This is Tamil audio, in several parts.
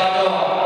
Obrigado.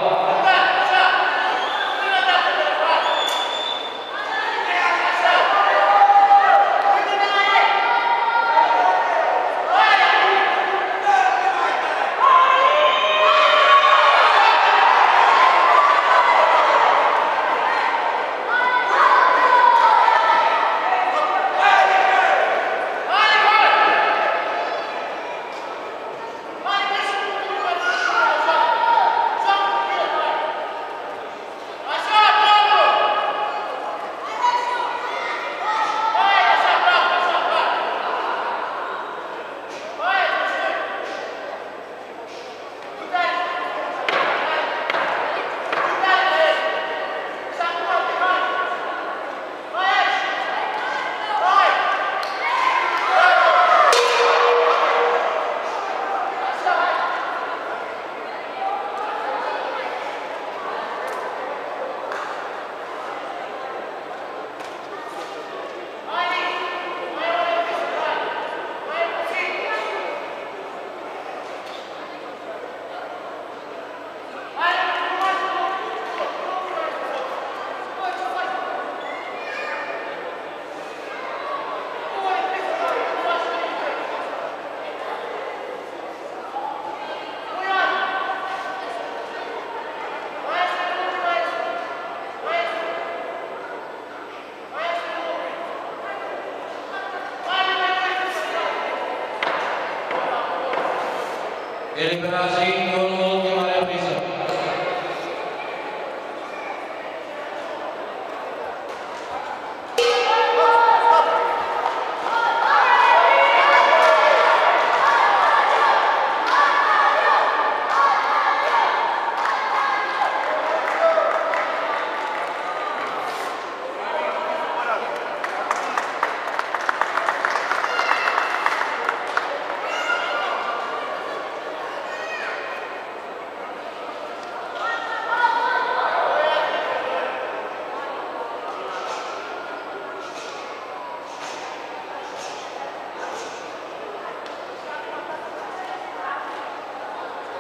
Eric Benazzi.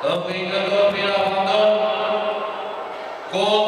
Domingo, Domingo, Domingo.